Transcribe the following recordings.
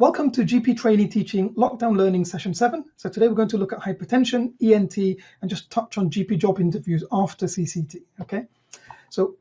Welcome to GP Training Teaching Lockdown Learning Session 7. So today we're going to look at hypertension, ENT, and just touch on GP job interviews after CCT, okay? So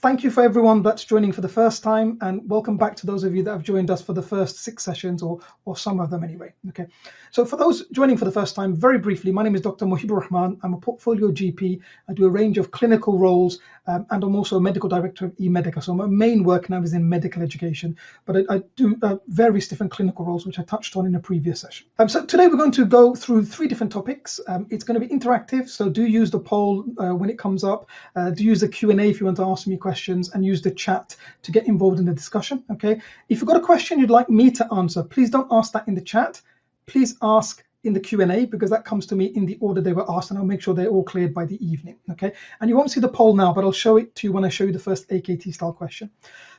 thank you for everyone that's joining for the first time and welcome back to those of you that have joined us for the first six sessions or or some of them anyway okay? So for those joining for the first time very briefly my name is dr mohibur rahman. I'm a portfolio gp i do a range of clinical roles um, and i'm also a medical director of emedica. So my main work now is in medical education but i, I do uh, various different clinical roles which i touched on in a previous session. Um, so today we're going to go through three different topics. Um, it's going to be interactive so do use the poll uh, when it comes up. Uh, do use the q&a if you want to ask me questions questions and use the chat to get involved in the discussion. Okay. If you've got a question you'd like me to answer, please don't ask that in the chat. Please ask in the Q&A because that comes to me in the order they were asked and I'll make sure they're all cleared by the evening. Okay. And you won't see the poll now, but I'll show it to you when I show you the first AKT style question.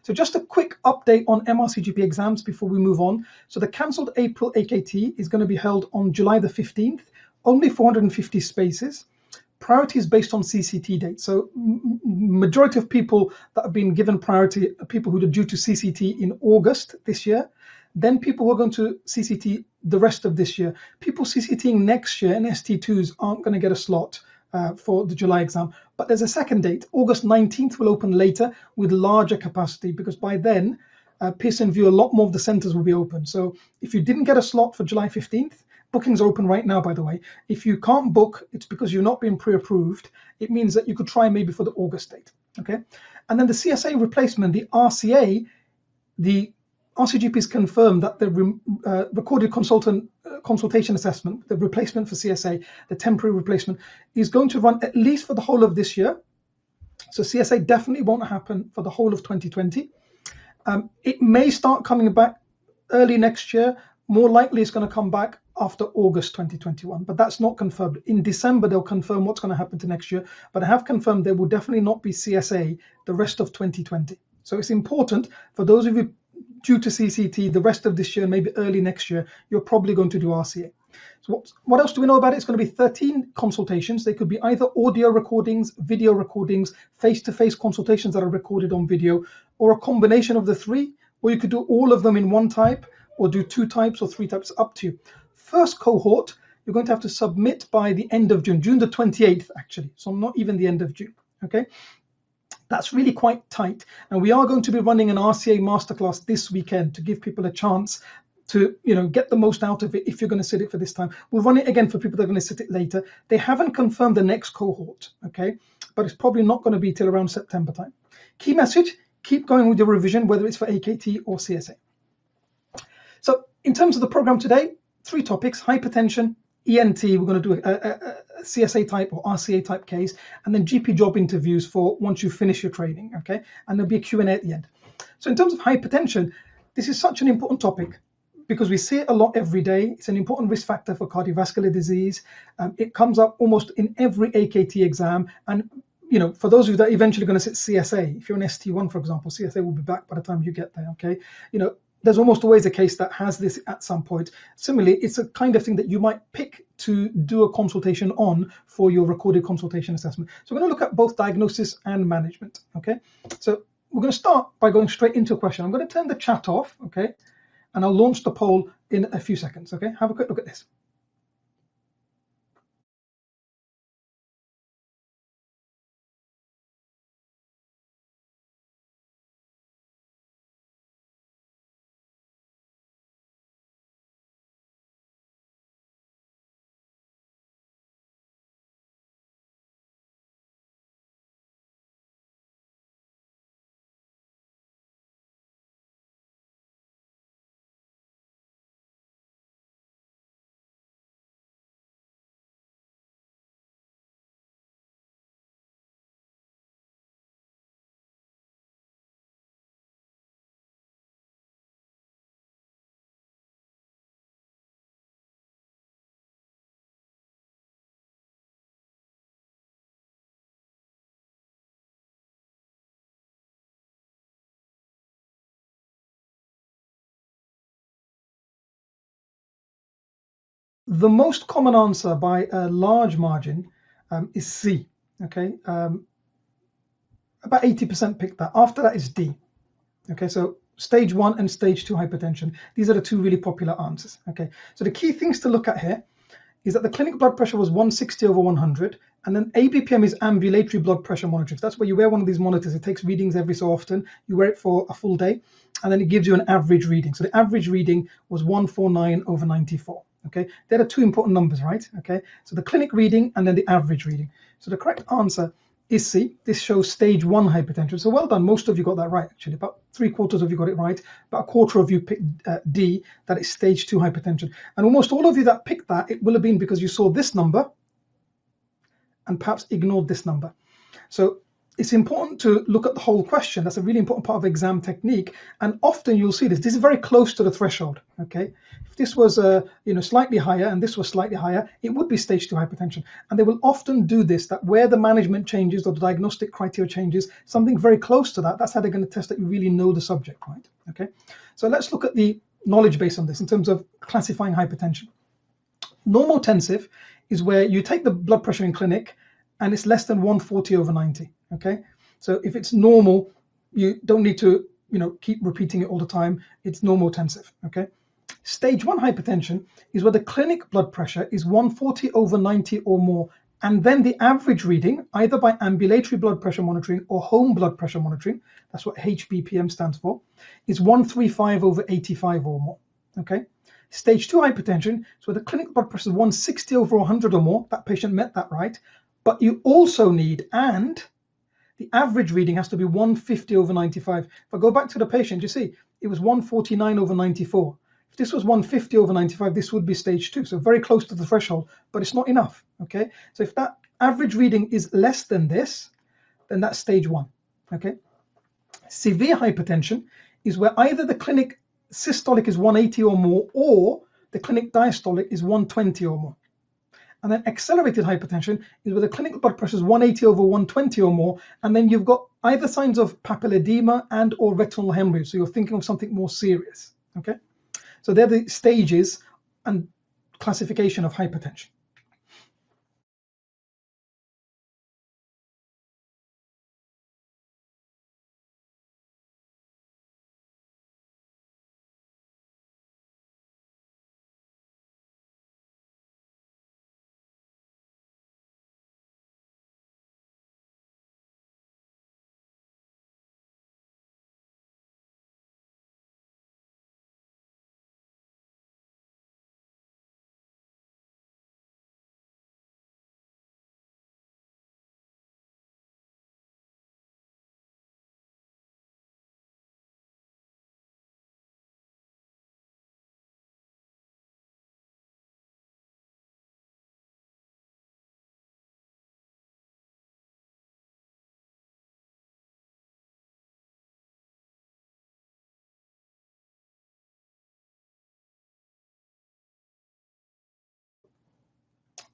So just a quick update on MRCGP exams before we move on. So the cancelled April AKT is going to be held on July the 15th, only 450 spaces priority is based on CCT dates. So majority of people that have been given priority are people who are due to CCT in August this year. Then people who are going to CCT the rest of this year. People CCTing next year in ST2s aren't going to get a slot uh, for the July exam. But there's a second date. August 19th will open later with larger capacity because by then, uh, Pearson VUE, a lot more of the centres will be open. So if you didn't get a slot for July 15th, Bookings are open right now, by the way. If you can't book, it's because you're not being pre-approved. It means that you could try maybe for the August date. Okay. And then the CSA replacement, the RCA, the RCGPs confirmed that the re, uh, recorded consultant uh, consultation assessment, the replacement for CSA, the temporary replacement, is going to run at least for the whole of this year. So CSA definitely won't happen for the whole of 2020. Um, it may start coming back early next year. More likely, it's going to come back after August 2021, but that's not confirmed. In December, they'll confirm what's going to happen to next year, but I have confirmed there will definitely not be CSA the rest of 2020. So it's important for those of you due to CCT the rest of this year, maybe early next year, you're probably going to do RCA. So what, what else do we know about it? It's going to be 13 consultations. They could be either audio recordings, video recordings, face-to-face consultations that are recorded on video, or a combination of the three, or you could do all of them in one type, or do two types or three types up to you first cohort, you're going to have to submit by the end of June, June the 28th, actually. So not even the end of June. Okay. That's really quite tight. And we are going to be running an RCA masterclass this weekend to give people a chance to you know get the most out of it if you're going to sit it for this time. We'll run it again for people that are going to sit it later. They haven't confirmed the next cohort, okay? But it's probably not going to be till around September time. Key message, keep going with your revision, whether it's for AKT or CSA. So in terms of the program today, three topics, hypertension, ENT, we're going to do a, a, a, CSA type or RCA type case, and then GP job interviews for once you finish your training, okay? And there'll be a Q&A at the end. So in terms of hypertension, this is such an important topic because we see it a lot every day. It's an important risk factor for cardiovascular disease. Um, it comes up almost in every AKT exam. And, you know, for those of you that are eventually going to sit CSA, if you're an ST1, for example, CSA will be back by the time you get there, okay? You know, there's almost always a case that has this at some point. Similarly, it's a kind of thing that you might pick to do a consultation on for your recorded consultation assessment. So we're going to look at both diagnosis and management. Okay, so we're going to start by going straight into a question. I'm going to turn the chat off. Okay, and I'll launch the poll in a few seconds. Okay, have a quick look at this. The most common answer by a large margin um, is C. Okay, um, about 80% pick that. After that is D. Okay, so stage one and stage two hypertension. These are the two really popular answers. Okay, so the key things to look at here is that the clinic blood pressure was 160 over 100, and then ABPM is ambulatory blood pressure monitoring. That's where you wear one of these monitors. It takes readings every so often. You wear it for a full day, and then it gives you an average reading. So the average reading was 149 over 94. Okay, there are two important numbers, right? Okay, so the clinic reading and then the average reading. So the correct answer is C. This shows stage one hypertension. So well done. Most of you got that right, actually. About three quarters of you got it right. About a quarter of you picked uh, D, that is stage two hypertension. And almost all of you that picked that, it will have been because you saw this number and perhaps ignored this number. So it's important to look at the whole question. That's a really important part of exam technique. And often you'll see this. This is very close to the threshold. Okay, if this was uh, you know slightly higher and this was slightly higher, it would be stage two hypertension. And they will often do this. That where the management changes or the diagnostic criteria changes, something very close to that. That's how they're going to test that you really know the subject, right? Okay. So let's look at the knowledge base on this in terms of classifying hypertension. Normotensive is where you take the blood pressure in clinic and it's less than 140 over 90 okay? So if it's normal you don't need to you know keep repeating it all the time. It's normotensive okay? Stage 1 hypertension is where the clinic blood pressure is 140 over 90 or more and then the average reading either by ambulatory blood pressure monitoring or home blood pressure monitoring that's what hbpm stands for is 135 over 85 or more okay? Stage 2 hypertension is where the clinic blood pressure is 160 over 100 or more. That patient met that right but you also need and the average reading has to be 150 over 95. If I go back to the patient, you see, it was 149 over 94. If this was 150 over 95, this would be stage two. So very close to the threshold, but it's not enough. Okay. So if that average reading is less than this, then that's stage one. Okay. Severe hypertension is where either the clinic systolic is 180 or more, or the clinic diastolic is 120 or more. And then accelerated hypertension is where the clinical blood pressure is 180 over 120 or more, and then you've got either signs of papilledema and or retinal hemorrhage. So you're thinking of something more serious. Okay, so they're the stages and classification of hypertension.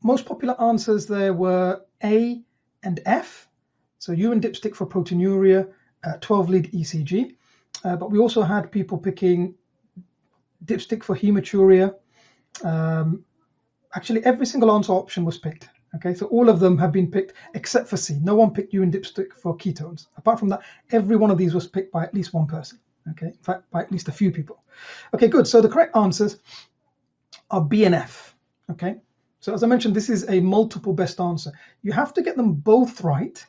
Most popular answers there were A and F. So urine dipstick for proteinuria, uh, 12 lead ECG. Uh, but we also had people picking dipstick for hematuria. Um, actually, every single answer option was picked. Okay, so all of them have been picked except for C. No one picked urine dipstick for ketones. Apart from that, every one of these was picked by at least one person. Okay, in fact, by at least a few people. Okay, good. So the correct answers are B and F. Okay, so as I mentioned, this is a multiple best answer. You have to get them both right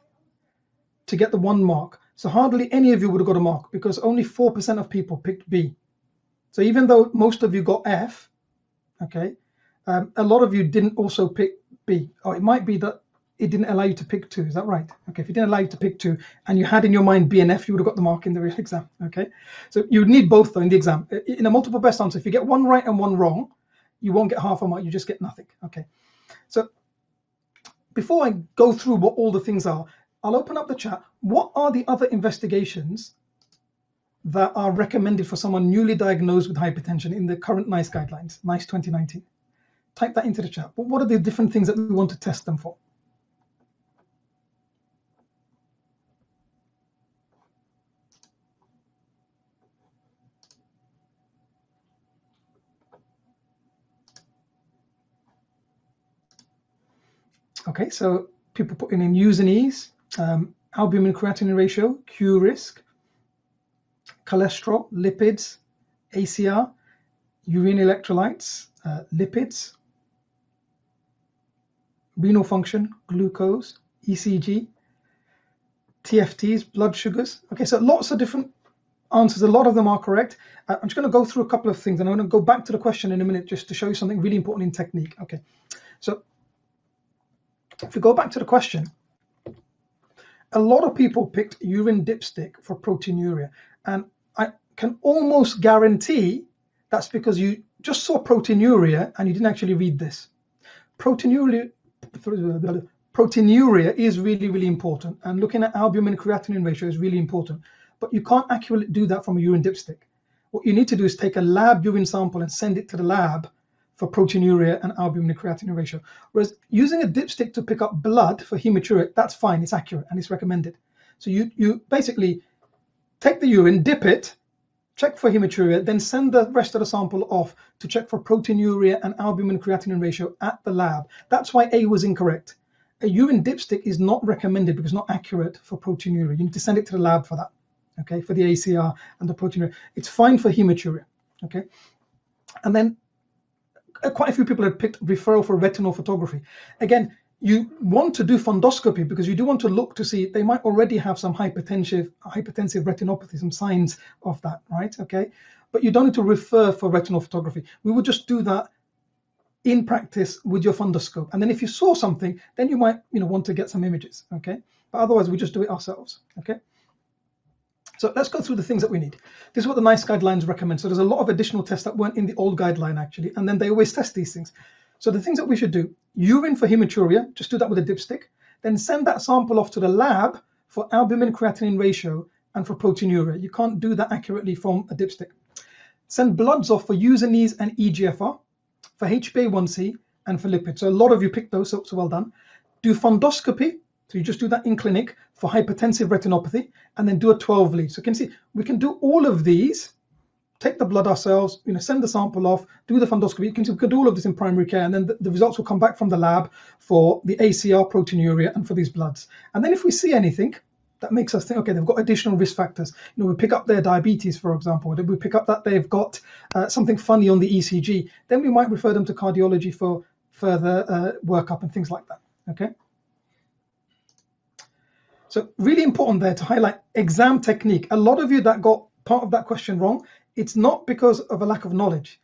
to get the one mark. So hardly any of you would have got a mark because only 4% of people picked B. So even though most of you got F, okay, um, a lot of you didn't also pick B. Or it might be that it didn't allow you to pick two. Is that right? Okay, if it didn't allow you to pick two and you had in your mind B and F, you would have got the mark in the real exam. Okay, so you would need both though in the exam. In a multiple best answer, if you get one right and one wrong, you won't get half a mark, you just get nothing. Okay. So before I go through what all the things are, I'll open up the chat. What are the other investigations that are recommended for someone newly diagnosed with hypertension in the current NICE guidelines, NICE 2019? Type that into the chat. But What are the different things that we want to test them for? Okay, so people putting in U's and E's, um, albumin creatinine ratio, Q risk, cholesterol, lipids, ACR, urine electrolytes, uh, lipids, renal function, glucose, ECG, TFTs, blood sugars. Okay, so lots of different answers. A lot of them are correct. Uh, I'm just going to go through a couple of things and I'm going to go back to the question in a minute just to show you something really important in technique. Okay, so if we go back to the question, a lot of people picked urine dipstick for proteinuria. And I can almost guarantee that's because you just saw proteinuria and you didn't actually read this. Proteinuria, proteinuria is really, really important. And looking at albumin creatinine ratio is really important. But you can't accurately do that from a urine dipstick. What you need to do is take a lab urine sample and send it to the lab for proteinuria and albumin creatinine ratio. Whereas using a dipstick to pick up blood for hematuria, that's fine, it's accurate and it's recommended. So you, you basically take the urine, dip it, check for hematuria, then send the rest of the sample off to check for proteinuria and albumin creatinine ratio at the lab. That's why A was incorrect. A urine dipstick is not recommended because not accurate for proteinuria. You need to send it to the lab for that, okay, for the ACR and the proteinuria. It's fine for hematuria, okay? And then Uh, quite a few people had picked referral for retinal photography. Again, you want to do fundoscopy because you do want to look to see they might already have some hypertensive hypertensive retinopathy, some signs of that, right? Okay, but you don't need to refer for retinal photography. We would just do that in practice with your fundoscope, and then if you saw something, then you might you know want to get some images. Okay, but otherwise we just do it ourselves. Okay. So let's go through the things that we need. This is what the NICE guidelines recommend. So there's a lot of additional tests that weren't in the old guideline actually, and then they always test these things. So the things that we should do, urine for hematuria, just do that with a dipstick, then send that sample off to the lab for albumin creatinine ratio and for proteinuria. You can't do that accurately from a dipstick. Send bloods off for U's and E's and EGFR, for HbA1c and for lipids. So a lot of you picked those, so, so well done. Do fundoscopy, so you just do that in clinic for hypertensive retinopathy, and then do a 12 lead. So you can see we can do all of these, take the blood ourselves, you know, send the sample off, do the fundoscopy. You can, you can do all of this in primary care, and then the, the, results will come back from the lab for the ACR, proteinuria, and for these bloods. And then if we see anything that makes us think, okay, they've got additional risk factors. You know, we pick up their diabetes, for example, we pick up that they've got uh, something funny on the ECG, then we might refer them to cardiology for further uh, workup and things like that. Okay. So really important there to highlight exam technique. A lot of you that got part of that question wrong, it's not because of a lack of knowledge.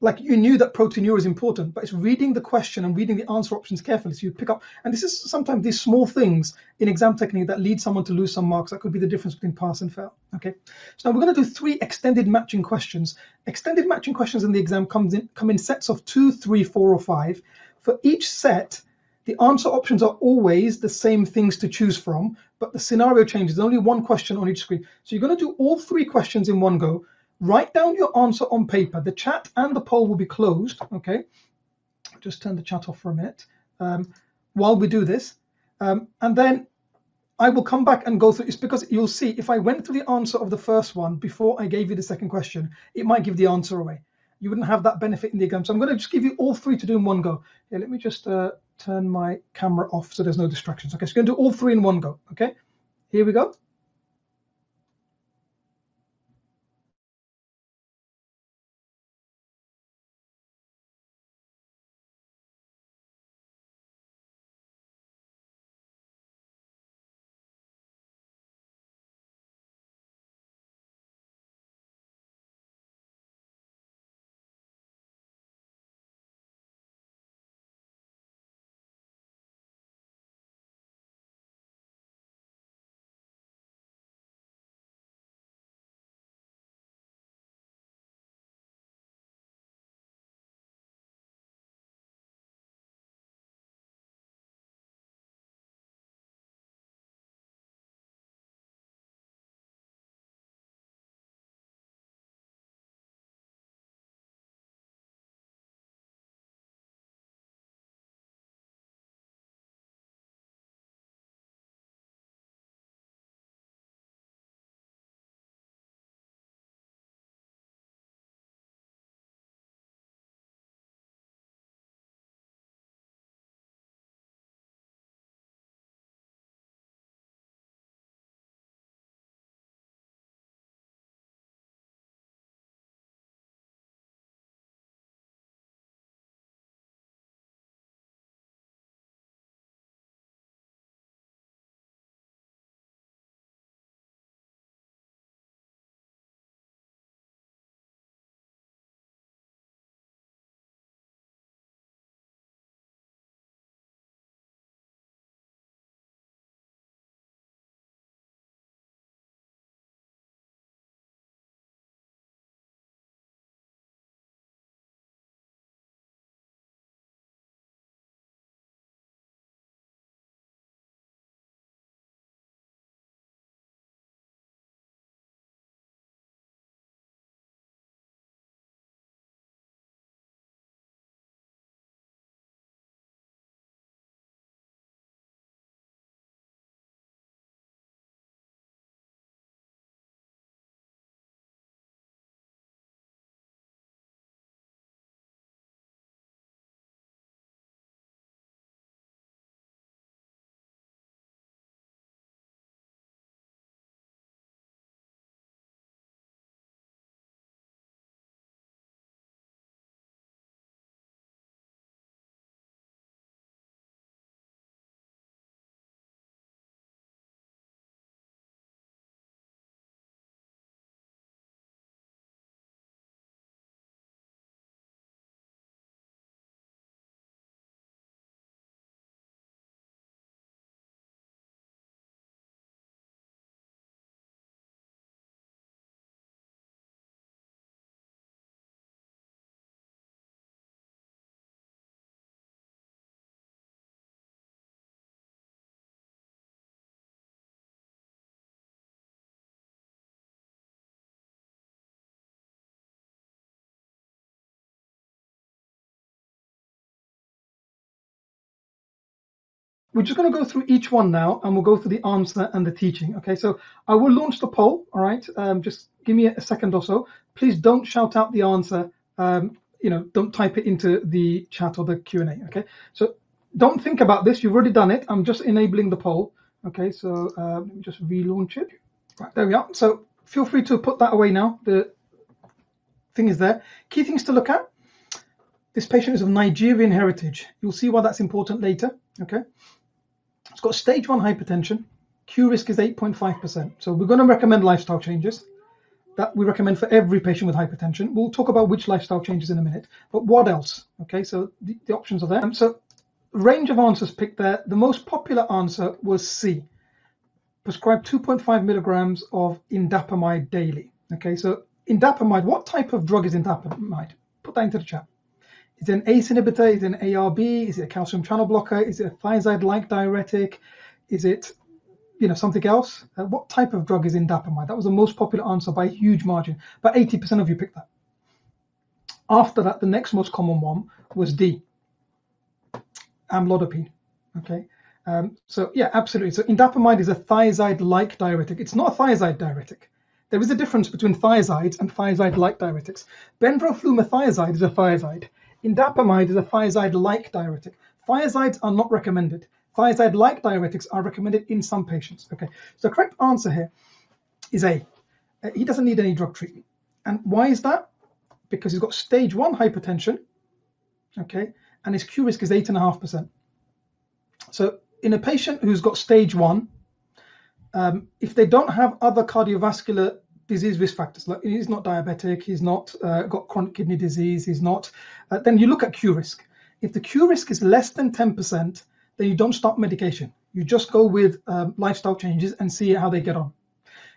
Like you knew that proteinuria is important, but it's reading the question and reading the answer options carefully. So you pick up, and this is sometimes these small things in exam technique that lead someone to lose some marks. That could be the difference between pass and fail. Okay. So now we're going to do three extended matching questions. Extended matching questions in the exam comes in come in sets of two, three, four, or five. For each set, the answer options are always the same things to choose from, but the scenario changes. There's only one question on each screen. So you're going to do all three questions in one go. Write down your answer on paper. The chat and the poll will be closed. Okay. Just turn the chat off for a minute um, while we do this. Um, and then I will come back and go through. It's because you'll see if I went through the answer of the first one before I gave you the second question, it might give the answer away. You wouldn't have that benefit in the exam. So I'm going to just give you all three to do in one go. Yeah, let me just uh, turn my camera off so there's no distractions. Okay, so you're going to do all three in one go. Okay, here we go. We're just going to go through each one now and we'll go through the answer and the teaching. Okay, so I will launch the poll. All right, um, just give me a second or so. Please don't shout out the answer. Um, you know, don't type it into the chat or the Q&A. Okay, so don't think about this. You've already done it. I'm just enabling the poll. Okay, so uh, let me just relaunch it. Right, there we are. So feel free to put that away now. The thing is there. Key things to look at. This patient is of Nigerian heritage. You'll see why that's important later. Okay. It's got stage one hypertension. Q risk is 8.5%. So we're going to recommend lifestyle changes that we recommend for every patient with hypertension. We'll talk about which lifestyle changes in a minute. But what else? Okay, so the, the options are there. Um, so range of answers picked there. The most popular answer was C. Prescribe 2.5 milligrams of indapamide daily. Okay, so indapamide, what type of drug is indapamide? Put that into the chat. Is it an ACE inhibitor? Is it an ARB? Is it a calcium channel blocker? Is it a thiazide-like diuretic? Is it, you know, something else? Uh, what type of drug is indapamide? That was the most popular answer by a huge margin. But 80% of you picked that. After that, the next most common one was D, amlodipine. Okay, um, so yeah, absolutely. So indapamide is a thiazide-like diuretic. It's not a thiazide diuretic. There is a difference between thiazides and thiazide-like diuretics. Bendroflumethiazide is a thiazide. Indapamide is a thiazide-like diuretic. Thiazides are not recommended. Thiazide-like diuretics are recommended in some patients. Okay, so the correct answer here is A. Uh, he doesn't need any drug treatment. And why is that? Because he's got stage one hypertension, okay, and his Q risk is 8.5%. So in a patient who's got stage one, um, if they don't have other cardiovascular disease risk factors. Like he's not diabetic, he's not uh, got chronic kidney disease, he's not. Uh, then you look at Q risk. If the Q risk is less than 10%, then you don't stop medication. You just go with um, lifestyle changes and see how they get on.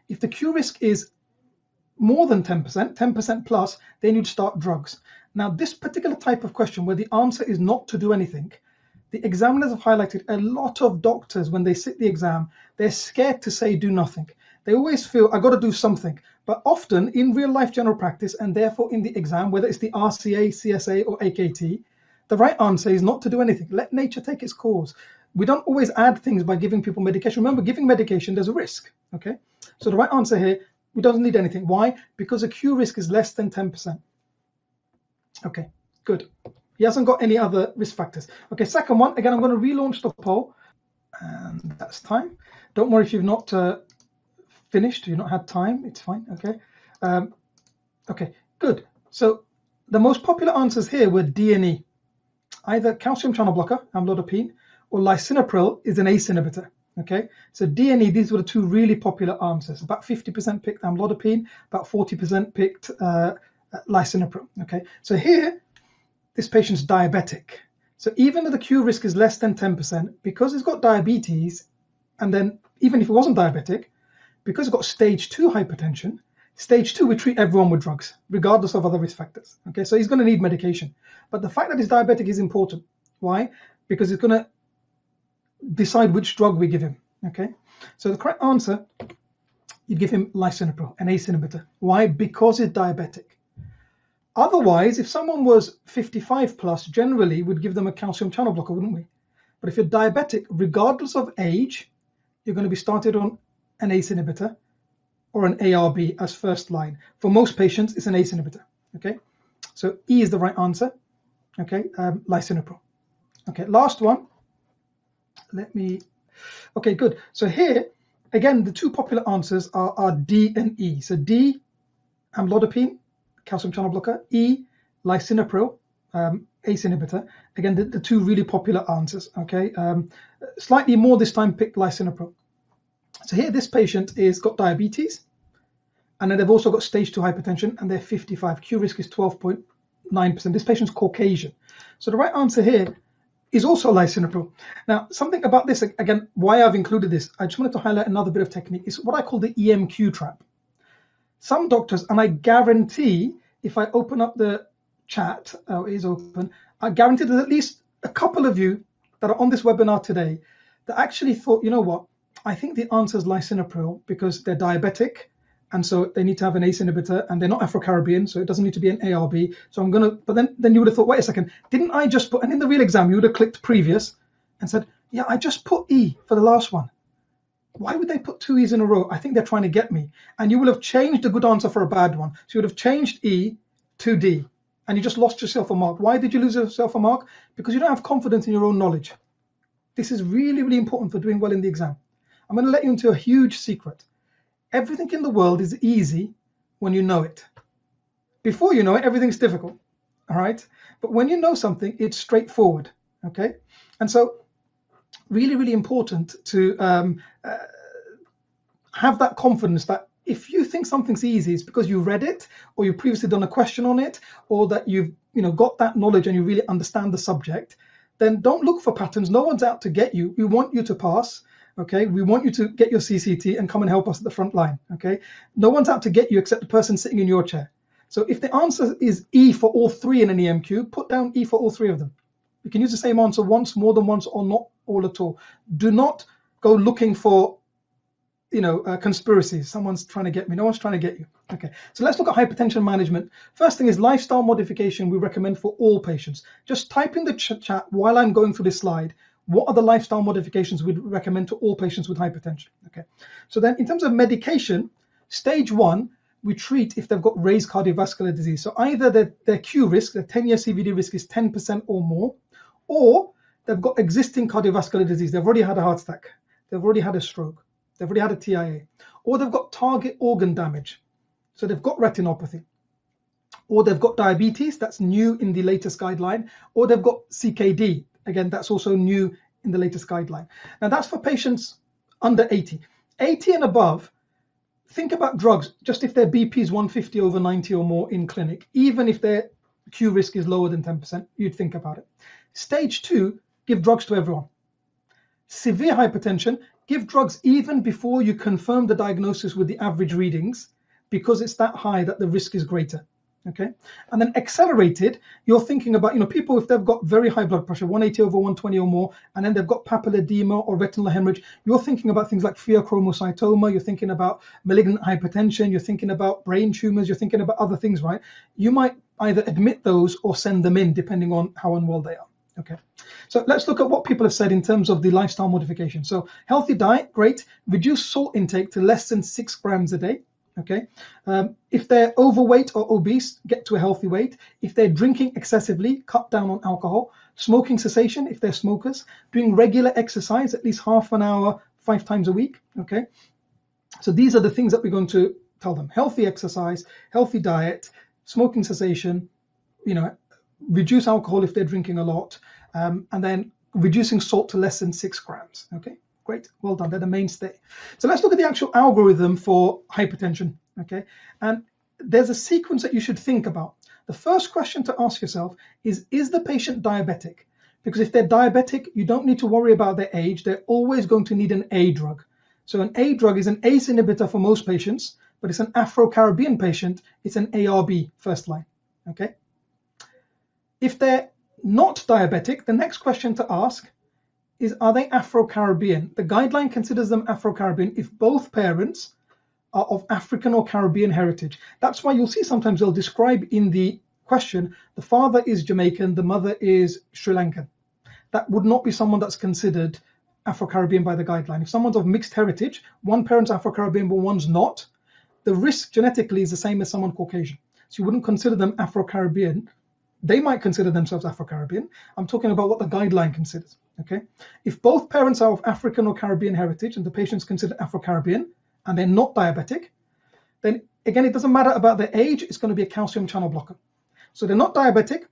If the Q risk is more than 10%, 10% plus, then you'd start drugs. Now, this particular type of question where the answer is not to do anything, the examiners have highlighted a lot of doctors when they sit the exam, they're scared to say do nothing they always feel I got to do something. But often in real life general practice and therefore in the exam, whether it's the RCA, CSA, or AKT, the right answer is not to do anything. Let nature take its course. We don't always add things by giving people medication. Remember, giving medication, there's a risk. Okay. So the right answer here, we don't need anything. Why? Because the Q risk is less than 10%. Okay, good. He hasn't got any other risk factors. Okay, second one, again, I'm going to relaunch the poll. And that's time. Don't worry if you've not uh, finished, you've not had time, it's fine, okay. Um, okay, good. So the most popular answers here were D and E. Either calcium channel blocker, amlodipine, or lisinopril is an ACE inhibitor. Okay, so D and E, these were the two really popular answers. About 50% picked amlodipine, about 40% picked uh, lisinopril. Okay, so here, this patient's diabetic. So even though the Q risk is less than 10%, because he's got diabetes, and then even if he wasn't diabetic, because we've got stage two hypertension, stage two, we treat everyone with drugs, regardless of other risk factors. Okay, so he's going to need medication. But the fact that he's diabetic is important. Why? Because it's going to decide which drug we give him. Okay, so the correct answer, you give him lisinopril, an ACE inhibitor. Why? Because he's diabetic. Otherwise, if someone was 55 plus, generally we'd give them a calcium channel blocker, wouldn't we? But if you're diabetic, regardless of age, you're going to be started on an ACE inhibitor or an ARB as first line. For most patients, it's an ACE inhibitor. Okay, so E is the right answer. Okay, um, lisinopril. Okay, last one. Let me. Okay, good. So here, again, the two popular answers are, are D and E. So D, amlodipine, calcium channel blocker. E, lisinopril, um, ACE inhibitor. Again, the, the, two really popular answers. Okay, um, slightly more this time picked lisinopril. So here, this patient is got diabetes, and then they've also got stage two hypertension, and they're 55. Q risk is 12.9%. This patient's Caucasian. So the right answer here is also lisinopril. Now, something about this, again, why I've included this, I just wanted to highlight another bit of technique, is what I call the EMQ trap. Some doctors, and I guarantee if I open up the chat, oh, it is open, I guarantee there's at least a couple of you that are on this webinar today that actually thought, you know what, I think the answer is lisinopril because they're diabetic and so they need to have an ACE inhibitor and they're not Afro-Caribbean, so it doesn't need to be an ARB. So I'm gonna, but then then you would have thought, wait a second, didn't I just put, and in the real exam you would have clicked previous and said, Yeah, I just put E for the last one. Why would they put two E's in a row? I think they're trying to get me. And you will have changed a good answer for a bad one. So you would have changed E to D and you just lost yourself a mark. Why did you lose yourself a mark? Because you don't have confidence in your own knowledge. This is really, really important for doing well in the exam. I'm going to let you into a huge secret. Everything in the world is easy when you know it. Before you know it, everything's difficult. All right. But when you know something, it's straightforward. Okay. And so, really, really important to um, uh, have that confidence that if you think something's easy, it's because you read it or you've previously done a question on it or that you've you know got that knowledge and you really understand the subject, then don't look for patterns. No one's out to get you. We want you to pass. Okay, we want you to get your CCT and come and help us at the front line. Okay, no one's out to get you except the person sitting in your chair. So if the answer is E for all three in an EMQ, put down E for all three of them. You can use the same answer once, more than once, or not all at all. Do not go looking for you know, uh, conspiracies. Someone's trying to get me. No one's trying to get you. Okay, so let's look at hypertension management. First thing is lifestyle modification we recommend for all patients. Just type in the ch chat while I'm going through this slide. What are the lifestyle modifications we'd recommend to all patients with hypertension? Okay, so then in terms of medication, stage one, we treat if they've got raised cardiovascular disease. So either their, their Q risk, their 10 year CVD risk is 10% or more, or they've got existing cardiovascular disease. They've already had a heart attack, they've already had a stroke, they've already had a TIA, or they've got target organ damage. So they've got retinopathy, or they've got diabetes, that's new in the latest guideline, or they've got CKD, again, that's also new in the latest guideline. Now that's for patients under 80. 80 and above, think about drugs, just if their BP is 150 over 90 or more in clinic, even if their Q risk is lower than 10%, you'd think about it. Stage two, give drugs to everyone. Severe hypertension, give drugs even before you confirm the diagnosis with the average readings because it's that high that the risk is greater. Okay. And then accelerated, you're thinking about, you know, people if they've got very high blood pressure, 180 over 120 or more, and then they've got papillary edema or retinal hemorrhage, you're thinking about things like pheochromocytoma, you're thinking about malignant hypertension, you're thinking about brain tumors, you're thinking about other things, right? You might either admit those or send them in depending on how unwell they are. Okay, so let's look at what people have said in terms of the lifestyle modification. So healthy diet, great. Reduce salt intake to less than six grams a day. Okay, um, if they're overweight or obese, get to a healthy weight. If they're drinking excessively, cut down on alcohol. Smoking cessation if they're smokers. Doing regular exercise, at least half an hour, five times a week. Okay, so these are the things that we're going to tell them: healthy exercise, healthy diet, smoking cessation. You know, reduce alcohol if they're drinking a lot, um, and then reducing salt to less than six grams. Okay, great, well done. They're the mainstay. So let's look at the actual algorithm for hypertension. Okay, and there's a sequence that you should think about. The first question to ask yourself is Is the patient diabetic? Because if they're diabetic, you don't need to worry about their age. They're always going to need an A drug. So, an A drug is an ACE inhibitor for most patients, but it's an Afro Caribbean patient, it's an ARB first line. Okay. If they're not diabetic, the next question to ask is Are they Afro Caribbean? The guideline considers them Afro Caribbean if both parents are of African or Caribbean heritage. That's why you'll see sometimes they'll describe in the question the father is Jamaican, the mother is Sri Lankan. That would not be someone that's considered Afro Caribbean by the guideline. If someone's of mixed heritage, one parent's Afro Caribbean but one's not, the risk genetically is the same as someone Caucasian. So you wouldn't consider them Afro Caribbean they might consider themselves Afro-Caribbean. I'm talking about what the guideline considers. Okay, if both parents are of African or Caribbean heritage and the patient's considered Afro-Caribbean and they're not diabetic, then again it doesn't matter about their age. It's going to be a calcium channel blocker. So they're not diabetic,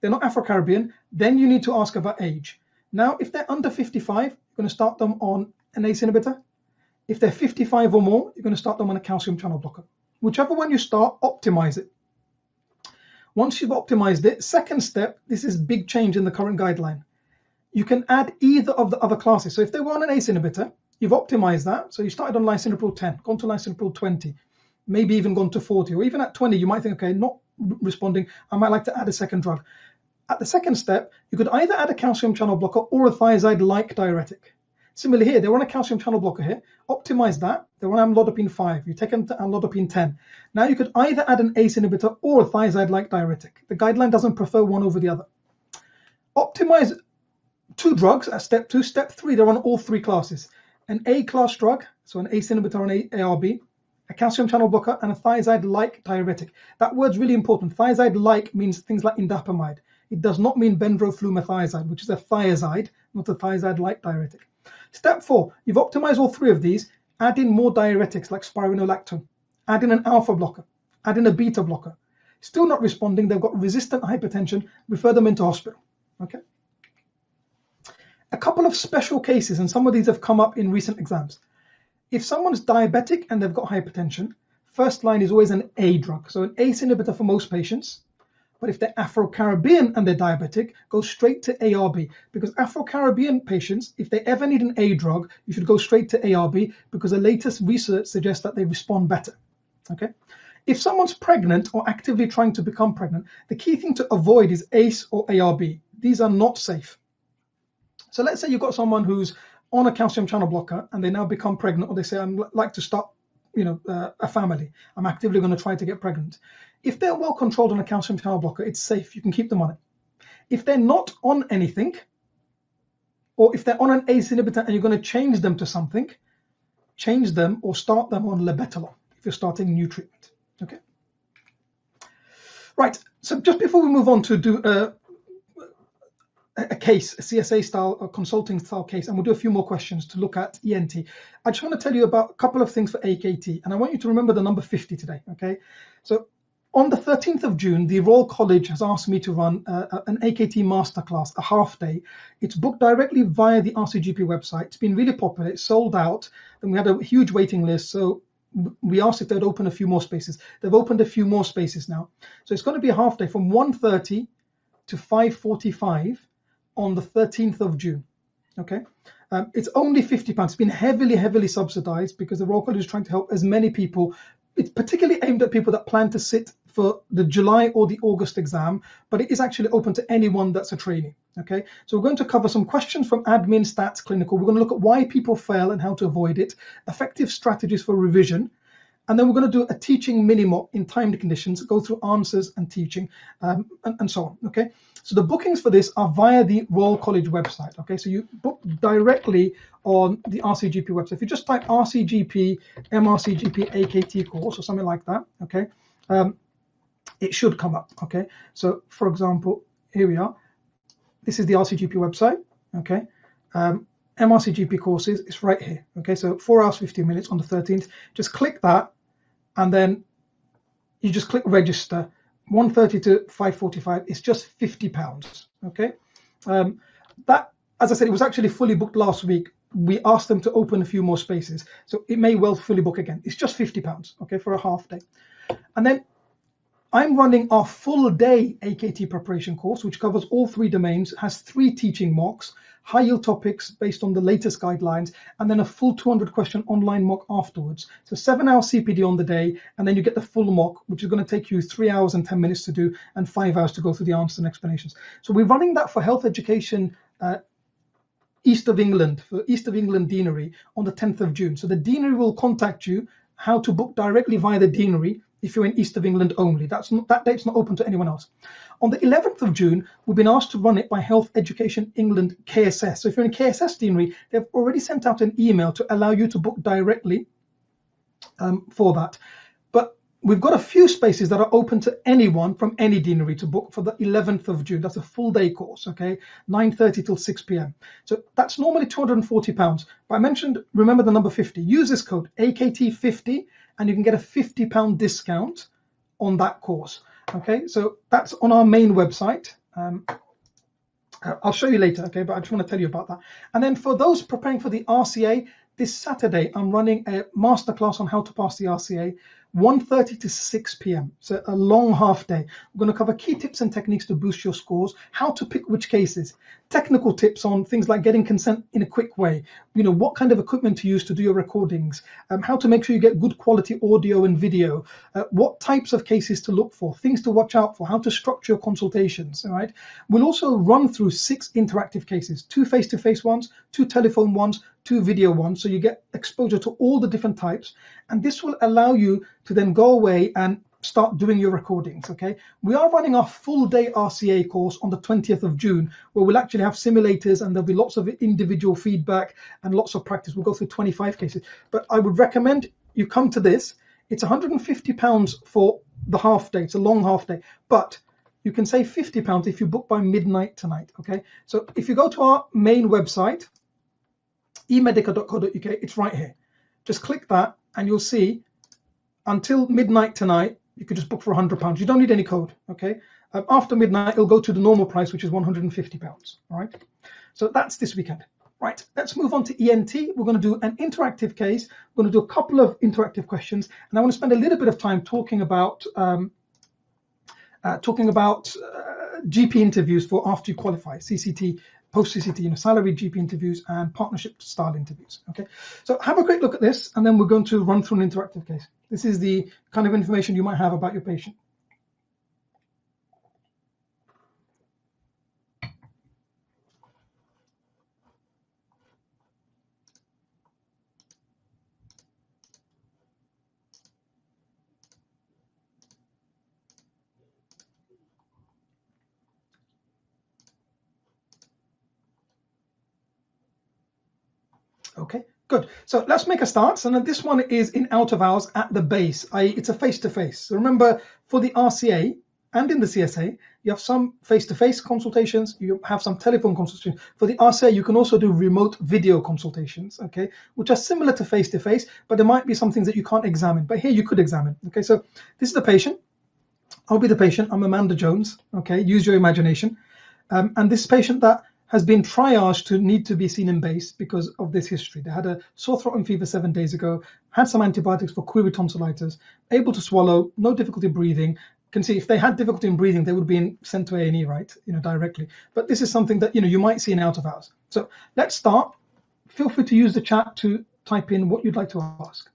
they're not Afro-Caribbean. Then you need to ask about age. Now, if they're under 55, you're going to start them on an ACE inhibitor. If they're 55 or more, you're going to start them on a calcium channel blocker. Whichever one you start, optimize it. Once you've optimized it, second step, this is big change in the current guideline. You can add either of the other classes. So if they were on an ACE inhibitor, you've optimized that. So you started on lisinopril 10, gone to lisinopril 20, maybe even gone to 40, or even at 20, you might think, okay, not responding, I might like to add a second drug. At the second step, you could either add a calcium channel blocker or a thiazide-like diuretic. Similarly here, they're on a calcium channel blocker here. Optimize that. They're on amlodipine 5. You take them to amlodipine 10. Now you could either add an ACE inhibitor or a thiazide-like diuretic. The guideline doesn't prefer one over the other. Optimize two drugs at step two. Step three, they're on all three classes. An A class drug, so an ACE inhibitor and a ARB, a calcium channel blocker, and a thiazide-like diuretic. That word's really important. Thiazide-like means things like indapamide. It does not mean bendroflumethiazide, which is a thiazide, not a thiazide-like diuretic. Step four, you've optimized all three of these. Add in more diuretics like spironolactone. Add in an alpha blocker. Add in a beta blocker. Still not responding, they've got resistant hypertension, refer them into hospital. Okay. A couple of special cases, and some of these have come up in recent exams. If someone's diabetic and they've got hypertension, first line is always an A drug. So an ACE inhibitor for most patients. But if they're Afro-Caribbean and they're diabetic, go straight to ARB because Afro-Caribbean patients, if they ever need an A drug, you should go straight to ARB because the latest research suggests that they respond better. Okay. If someone's pregnant or actively trying to become pregnant, the key thing to avoid is ACE or ARB. These are not safe. So let's say you've got someone who's on a calcium channel blocker and they now become pregnant or they say i'd like to start you know uh, a family. I'm actively going to try to get pregnant. If they're well controlled on a calcium channel blocker it's safe. You can keep them on it. If they're not on anything or if they're on an ace inhibitor and you're going to change them to something change them or start them on labetalol if you're starting new treatment. Okay? Right. So just before we move on to do uh, a case, a CSA style, a consulting style case, and we'll do a few more questions to look at ENT. I just want to tell you about a couple of things for AKT, and I want you to remember the number 50 today, okay? So on the 13th of June, the Royal College has asked me to run uh, an AKT masterclass, a half day. It's booked directly via the RCGP website. It's been really popular. It's sold out, and we had a huge waiting list. So we asked if they'd open a few more spaces. They've opened a few more spaces now. So it's going to be a half day from 1.30 to 5.45 on the 13th of June. Okay, um, it's only 50 pounds. It's been heavily, heavily subsidized because the Royal College is trying to help as many people. It's particularly aimed at people that plan to sit for the July or the August exam, but it is actually open to anyone that's a trainee. Okay, so we're going to cover some questions from admin, stats, clinical. We're going to look at why people fail and how to avoid it, effective strategies for revision, and then we're going to do a teaching mini mock in timed conditions, go through answers and teaching, um, and, and, so on. Okay. So the bookings for this are via the Royal College website. Okay. So you book directly on the RCGP website. If you just type RCGP MRCGP AKT course or something like that, okay, um, it should come up. Okay. So for example, here we are. This is the RCGP website. Okay. Um, MRCGP courses, it's right here. Okay, so four hours, 15 minutes on the 13th. Just click that and then you just click register. 130 to 545 it's just 50 pounds okay? Um, that as i said it was actually fully booked last week. We asked them to open a few more spaces so it may well fully book again. It's just 50 pounds okay for a half day. And then i'm running our full day akt preparation course which covers all three domains has three teaching mocks high yield topics based on the latest guidelines, and then a full 200 question online mock afterwards. So seven hour CPD on the day, and then you get the full mock, which is going to take you three hours and 10 minutes to do, and five hours to go through the answers and explanations. So we're running that for health education. Uh, East of England, for East of England Deanery on the 10th of June. So the Deanery will contact you how to book directly via the Deanery if you're in East of England only. That's not, that date's not open to anyone else. On the 11th of June, we've been asked to run it by Health Education England KSS. So if you're in KSS deanery, they've already sent out an email to allow you to book directly um, for that. But we've got a few spaces that are open to anyone from any deanery to book for the 11th of June. That's a full day course, okay, 9:30 till 6 p.m. So that's normally 240 pounds. But I mentioned, remember the number 50. Use this code AKT50 and you can get a 50 pound discount on that course. Okay, so that's on our main website. Um, I'll show you later, okay, but I just want to tell you about that. And then for those preparing for the RCA, this Saturday, I'm running a masterclass on how to pass the RCA. 1.30 to 6 p.m. So a long half day. We're going to cover key tips and techniques to boost your scores, how to pick which cases, technical tips on things like getting consent in a quick way, you know, what kind of equipment to use to do your recordings, um, how to make sure you get good quality audio and video, uh, what types of cases to look for, things to watch out for, how to structure your consultations, all right? We'll also run through six interactive cases, two face-to-face ones, two telephone ones, two video ones. So you get exposure to all the different types. And this will allow you to then go away and start doing your recordings. Okay, we are running our full day RCA course on the 20th of June, where we'll actually have simulators and there'll be lots of individual feedback and lots of practice. We'll go through 25 cases, but I would recommend you come to this. It's 150 pounds for the half day. It's a long half day, but you can save 50 pounds if you book by midnight tonight. Okay, so if you go to our main website, emedica.co.uk, it's right here. Just click that and you'll see until midnight tonight, you could just book for £100. You don't need any code, okay? Um, after midnight, it'll go to the normal price, which is £150, all right? So that's this weekend. Right, let's move on to ENT. We're going to do an interactive case. We're going to do a couple of interactive questions, and I want to spend a little bit of time talking about um, uh, talking about uh, GP interviews for after you qualify, CCT post CCT, you know, salary GP interviews and partnership style interviews. Okay, so have a quick look at this, and then we're going to run through an interactive case. This is the kind of information you might have about your patient. Okay, good. So let's make a start. So this one is in out of hours at the base, i.e. it's a face-to-face. So remember, for the RCA and in the CSA, you have some face-to-face consultations, you have some telephone consultations. For the RCA, you can also do remote video consultations, okay, which are similar to face-to-face, but there might be some things that you can't examine. But here you could examine. Okay, so this is the patient. I'll be the patient. I'm Amanda Jones. Okay, use your imagination. Um, and this patient that has been triaged to need to be seen in base because of this history. They had a sore throat and fever seven days ago, had some antibiotics for query tonsillitis, able to swallow, no difficulty breathing. Can see if they had difficulty in breathing, they would be sent to A&E, right? You know, directly. But this is something that you know you might see in out of hours. So let's start. Feel free to use the chat to type in what you'd like to ask.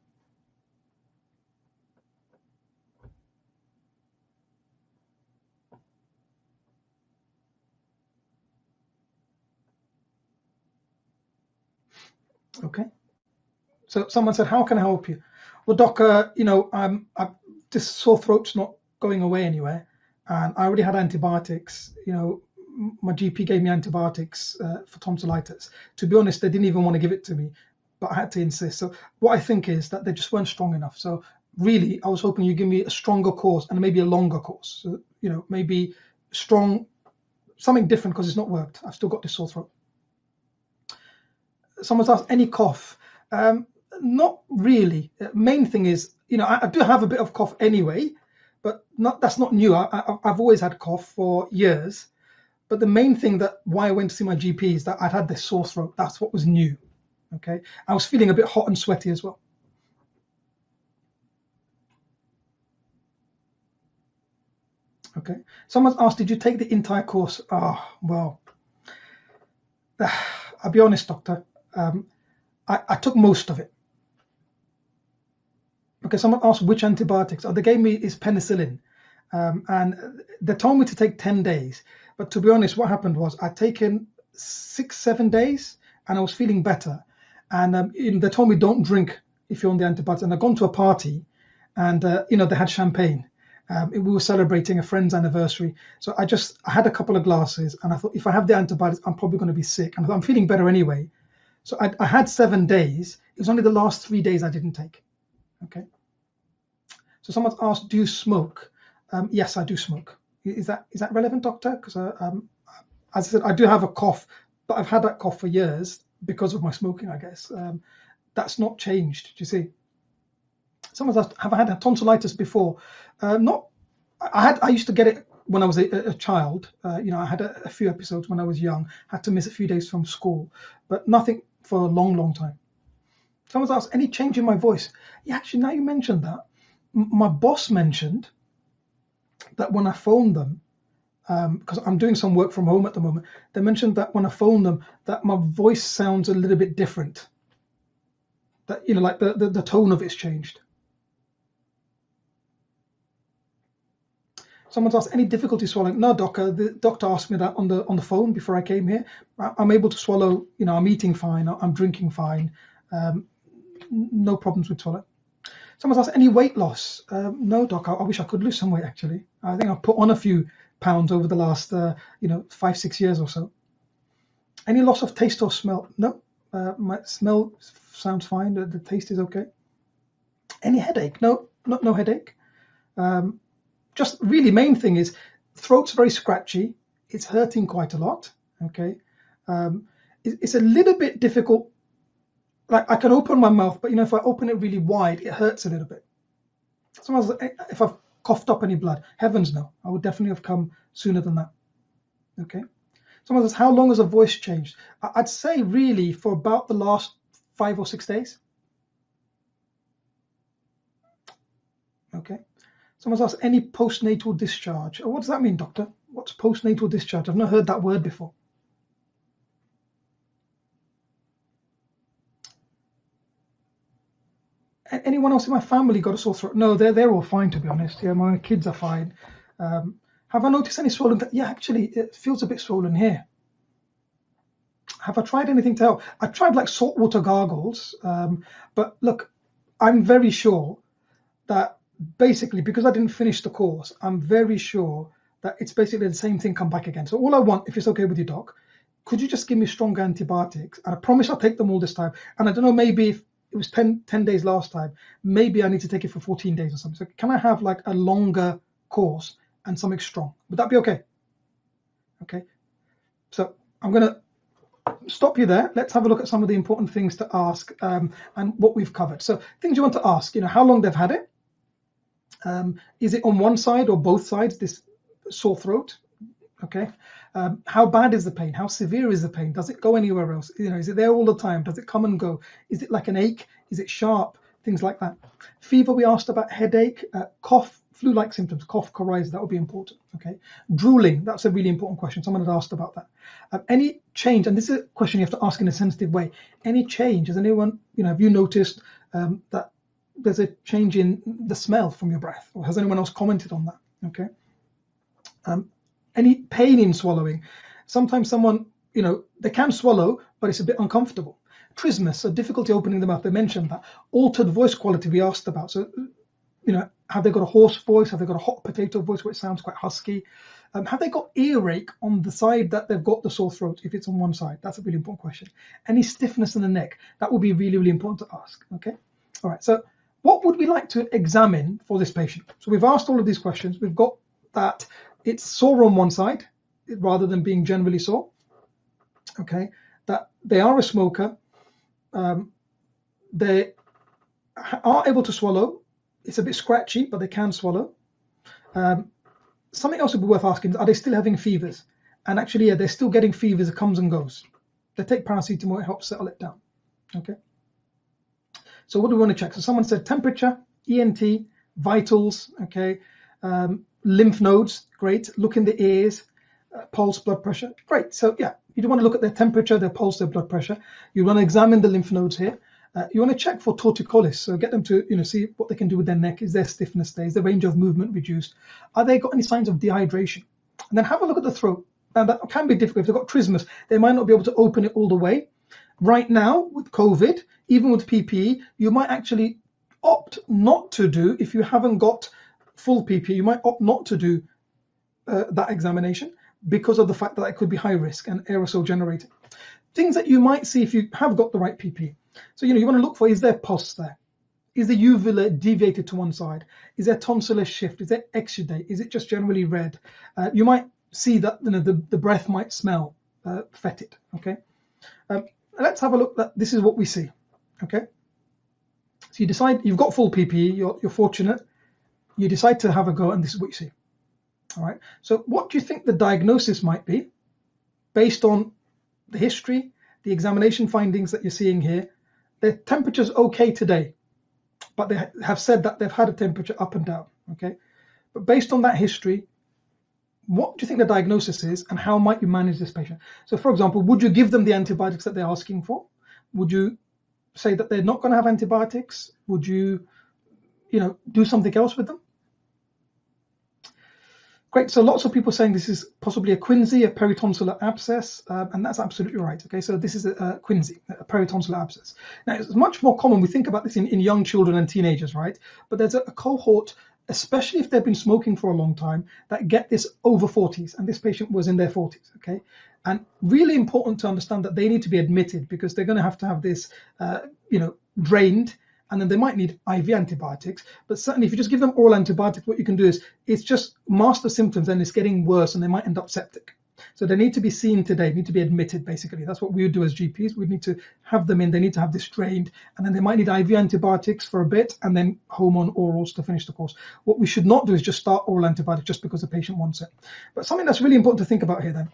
Okay. So someone said, "How can I help you?" Well, doc, uh, you know, I'm, I'm, this sore throat's not going away anywhere, and I already had antibiotics. You know, my GP gave me antibiotics uh, for tonsillitis. To be honest, they didn't even want to give it to me, but I had to insist. So what I think is that they just weren't strong enough. So really, I was hoping you give me a stronger course and maybe a longer course. So you know, maybe strong, something different because it's not worked. I've still got this sore throat someone's asked any cough. Um, not really. Main thing is, you know, I, I, do have a bit of cough anyway, but not that's not new. I, have always had cough for years. But the main thing that why I went to see my GP is that I'd had this sore throat. That's what was new. Okay, I was feeling a bit hot and sweaty as well. Okay, someone's asked, did you take the entire course? Ah, oh, well, I'll be honest, doctor um, I, I, took most of it. Okay, someone asked which antibiotics. Oh, they gave me is penicillin, um, and they told me to take ten days. But to be honest, what happened was I'd taken six, seven days, and I was feeling better. And um, they told me don't drink if you're on the antibiotics. And I'd gone to a party, and uh, you know they had champagne. Um, we were celebrating a friend's anniversary, so I just I had a couple of glasses, and I thought if I have the antibiotics, I'm probably going to be sick. And I am feeling better anyway. So I, I, had seven days. It was only the last three days I didn't take. Okay. So someone's asked, "Do you smoke?" Um, yes, I do smoke. Is that is that relevant, doctor? Because uh, um, as I said, I do have a cough, but I've had that cough for years because of my smoking. I guess um, that's not changed. Do you see? Someone's asked, "Have I had tonsillitis before?" Uh, not. I had. I used to get it when I was a, a child. Uh, you know, I had a, a, few episodes when I was young. Had to miss a few days from school, but nothing for a long, long time. Someone's asked, any change in my voice? Yeah, actually, now you mentioned that, m- my boss mentioned that when I phoned them, because um, I'm doing some work from home at the moment, they mentioned that when I phone them, that my voice sounds a little bit different. That you know, like the, the, the tone of it's changed. Someone's asked any difficulty swallowing. No, doctor. The doctor asked me that on the on the phone before I came here. I'm able to swallow. You know, I'm eating fine. I'm drinking fine. Um, no problems with toilet. Someone's asked, any weight loss? Um, no, doc. I, I, wish I could lose some weight. Actually, I think I've put on a few pounds over the last, uh, you know, five six years or so. Any loss of taste or smell? No. Uh, my smell sounds fine. The, the, taste is okay. Any headache? No, not no headache. Um, just really main thing is throat's very scratchy. It's hurting quite a lot. Okay. Um, it, it's a little bit difficult like I can open my mouth, but you know, if I open it really wide, it hurts a little bit. Sometimes if I've coughed up any blood, heavens no, I would definitely have come sooner than that. Okay. Someone says, how long has a voice changed? I'd say really for about the last five or six days. Okay. Someone's asked any postnasal discharge. What does that mean, doctor? What's postnasal discharge? I've not heard that word before. anyone else in my family got a sore throat? No, they're they're all fine to be honest. Yeah, my kids are fine. Um, have I noticed any swollen? Yeah, actually, it feels a bit swollen here. Have I tried anything to help? I tried like saltwater gargles, um, but look, I'm very sure that basically because I didn't finish the course, I'm very sure that it's basically the same thing come back again. So all I want, if it's okay with you, doc, could you just give me strong antibiotics? And I promise I'll take them all this time. And I don't know, maybe if it was 10, 10 days last time. Maybe I need to take it for 14 days or something. So can I have like a longer course and something strong? Would that be okay? Okay. So I'm going to stop you there. Let's have a look at some of the important things to ask um, and what we've covered. So things you want to ask, you know, how long they've had it. Um, is it on one side or both sides, this sore throat? Okay. Um, how bad is the pain? How severe is the pain? Does it go anywhere else? You know, is it there all the time? Does it come and go? Is it like an ache? Is it sharp? Things like that. Fever, we asked about headache, uh, cough, flu-like symptoms, cough, coryza, that would be important. Okay. Drooling, that's a really important question. Someone had asked about that. Uh, any change, and this is a question you have to ask in a sensitive way. Any change? Has anyone, you know, have you noticed um, that there's a change in the smell from your breath, or has anyone else commented on that? Okay. Um, any pain in swallowing. Sometimes someone, you know, they can swallow, but it's a bit uncomfortable. Trismus, so difficulty opening the mouth. They mentioned that. Altered voice quality we asked about. So, you know, have they got a hoarse voice? Have they got a hot potato voice where it sounds quite husky? Um, have they got earache on the side that they've got the sore throat if it's on one side? That's a really important question. Any stiffness in the neck? That would be really, really important to ask. Okay. All right. So, what would we like to examine for this patient? So, we've asked all of these questions. We've got that it's sore on one side rather than being generally sore. Okay, that they are a smoker. Um, they are able to swallow. It's a bit scratchy, but they can swallow. Um, something else would be worth asking: Are they still having fevers? And actually, yeah, they're still getting fevers. It comes and goes. They take paracetamol; it helps settle it down. Okay. So what do we want to check? So someone said temperature, ENT, vitals. Okay. Um, lymph nodes, great. Look in the ears, uh, pulse, blood pressure, great. So yeah, you do want to look at their temperature, their pulse, their blood pressure. You want to examine the lymph nodes here. Uh, you want to check for torticollis, so get them to you know see what they can do with their neck. Is their stiffness there? Is the range of movement reduced? Are they got any signs of dehydration? And then have a look at the throat. Now that can be difficult if they've got trismus. They might not be able to open it all the way. Right now with COVID, even with PPE, you might actually opt not to do if you haven't got full PPE, you might opt not to do uh, that examination because of the fact that it could be high risk and aerosol generating. Things that you might see if you have got the right PPE. So, you know, you want to look for is there pus there? Is the uvula deviated to one side? Is there tonsillar shift? Is there exudate? Is it just generally red? Uh, you might see that you know the, the breath might smell uh, fetid. Okay, um, let's have a look. This is what we see. Okay, so you decide you've got full PPE. You're, you're fortunate you decide to have a go, and this is what you see. All right. So, what do you think the diagnosis might be based on the history, the examination findings that you're seeing here? Their temperature's okay today, but they have said that they've had a temperature up and down. Okay. But based on that history, what do you think the diagnosis is, and how might you manage this patient? So, for example, would you give them the antibiotics that they're asking for? Would you say that they're not going to have antibiotics? Would you, you know, do something else with them? Great. So lots of people saying this is possibly a quinsy, a peritonsillar abscess, um, and that's absolutely right. Okay, so this is a, a quinsy, a peritonsillar abscess. Now it's much more common. We think about this in, in young children and teenagers, right? But there's a, a cohort, especially if they've been smoking for a long time, that get this over 40s, and this patient was in their 40s. Okay, and really important to understand that they need to be admitted because they're going to have to have this, uh, you know, drained and then they might need IV antibiotics. But certainly, if you just give them oral antibiotics, what you can do is it's just mask the symptoms and it's getting worse and they might end up septic. So they need to be seen today, need to be admitted, basically. That's what we would do as GPs. We'd need to have them in, they need to have this drained, and then they might need IV antibiotics for a bit and then home on orals to finish the course. What we should not do is just start oral antibiotics just because the patient wants it. But something that's really important to think about here then,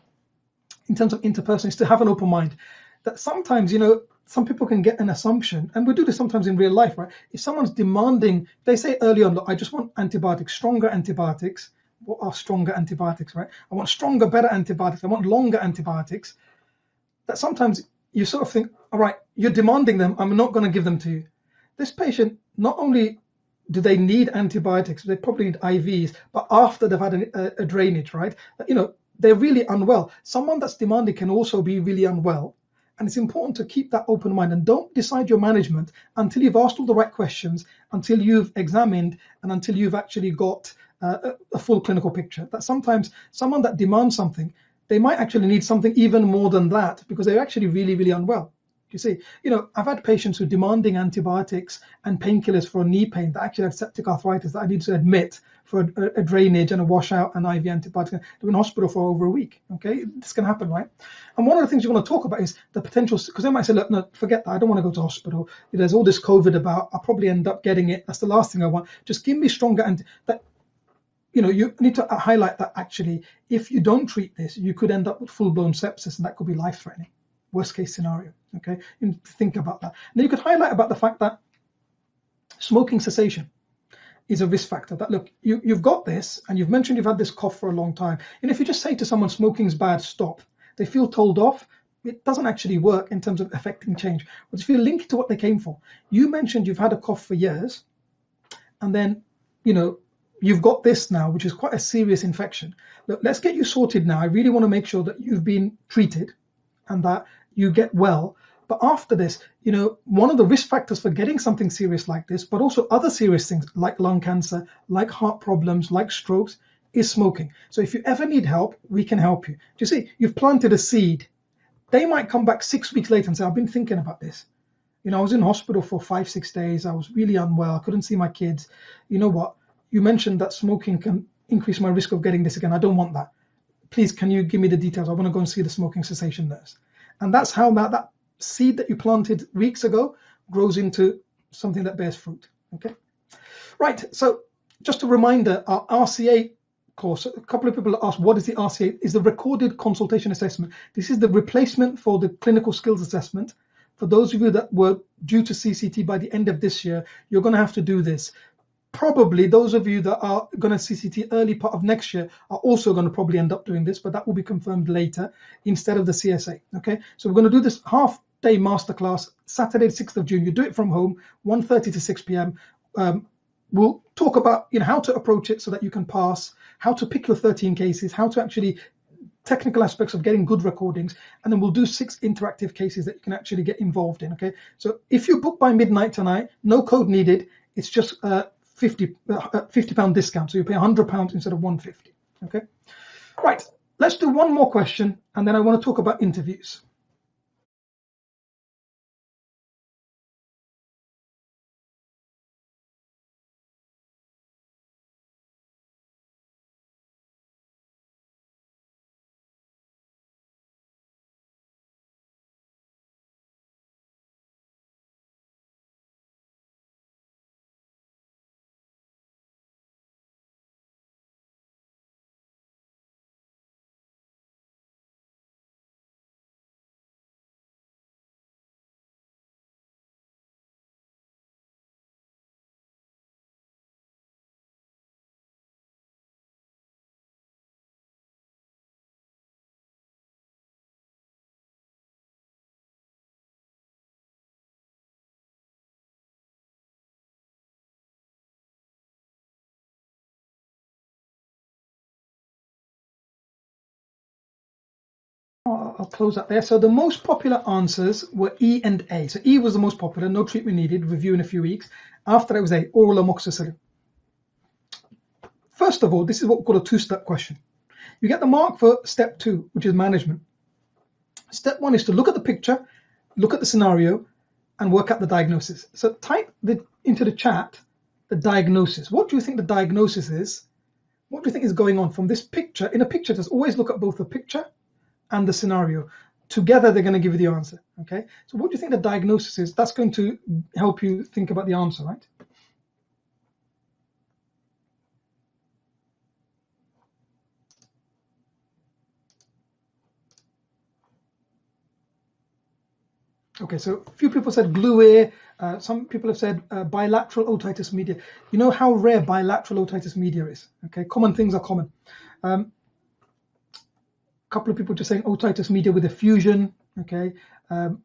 in terms of interpersonal, is to have an open mind. That sometimes, you know, some people can get an assumption, and we do this sometimes in real life, right? If someone's demanding, they say early on, look, I just want antibiotics, stronger antibiotics. What are stronger antibiotics, right? I want stronger, better antibiotics. I want longer antibiotics. That sometimes you sort of think, all right, you're demanding them. I'm not going to give them to you. This patient, not only do they need antibiotics, they probably need IVs, but after they've had a, a drainage, right? You know, they're really unwell. Someone that's demanding can also be really unwell and it's important to keep that open mind and don't decide your management until you've asked all the right questions, until you've examined, and until you've actually got uh, a full clinical picture. That sometimes someone that demands something, they might actually need something even more than that because they're actually really, really unwell. You see, you know, I've had patients who are demanding antibiotics and painkillers for knee pain that actually have septic arthritis that I need to admit for a, a drainage and a washout and IV antibiotics. They're in hospital for over a week. Okay, this can happen, right? And one of the things you want to talk about is the potential, because they might say, look, no, forget that. I don't want to go to hospital. There's all this COVID about. I'll probably end up getting it. That's the last thing I want. Just give me stronger and that you know, you need to highlight that actually, if you don't treat this, you could end up with full blown sepsis, and that could be life threatening worst case scenario. Okay, you think about that. Now you could highlight about the fact that smoking cessation is a risk factor. That look, you, you've got this, and you've mentioned you've had this cough for a long time. And if you just say to someone smoking's bad, stop, they feel told off. It doesn't actually work in terms of affecting change. But if you link it to what they came for, you mentioned you've had a cough for years, and then you know you've got this now, which is quite a serious infection. Look, let's get you sorted now. I really want to make sure that you've been treated and that you get well. But after this, you know, one of the risk factors for getting something serious like this, but also other serious things like lung cancer, like heart problems, like strokes, is smoking. So if you ever need help, we can help you. Do you see? You've planted a seed. They might come back six weeks later and say, I've been thinking about this. You know, I was in hospital for five, six days. I was really unwell. I couldn't see my kids. You know what? You mentioned that smoking can increase my risk of getting this again. I don't want that. Please, can you give me the details? I want to go and see the smoking cessation nurse. And that's how that, that seed that you planted weeks ago grows into something that bears fruit. Okay. Right. So just a reminder, our RCA course, a couple of people asked, what is the RCA? Is the recorded consultation assessment. This is the replacement for the clinical skills assessment. For those of you that were due to CCT by the end of this year, you're going to have to do this probably those of you that are going to CCT early part of next year are also going to probably end up doing this, but that will be confirmed later instead of the CSA. Okay, so we're going to do this half day masterclass Saturday, 6th of June. You do it from home, 1:30 to 6 p.m. Um, we'll talk about you know how to approach it so that you can pass, how to pick your 13 cases, how to actually technical aspects of getting good recordings, and then we'll do six interactive cases that you can actually get involved in. Okay, so if you book by midnight tonight, no code needed. It's just uh, 50, uh, 50 pound discount. So you pay 100 pounds instead of 150. Okay. Right. Let's do one more question and then I want to talk about interviews. Close that there. So the most popular answers were E and A. So E was the most popular, no treatment needed, review in a few weeks. After that was A, oral amoxicillin. First of all, this is what we call a two-step question. You get the mark for step two, which is management. Step one is to look at the picture, look at the scenario, and work out the diagnosis. So type the, into the chat the diagnosis. What do you think the diagnosis is? What do you think is going on from this picture? In a picture, just always look at both the picture and the scenario. Together, they're going to give you the answer. Okay. So what do you think the diagnosis is? That's going to help you think about the answer, right? Okay, so a few people said glue uh, some people have said uh, bilateral otitis media. You know how rare bilateral otitis media is. Okay, common things are common. Um, couple of people just saying otitis media with effusion. Okay, um,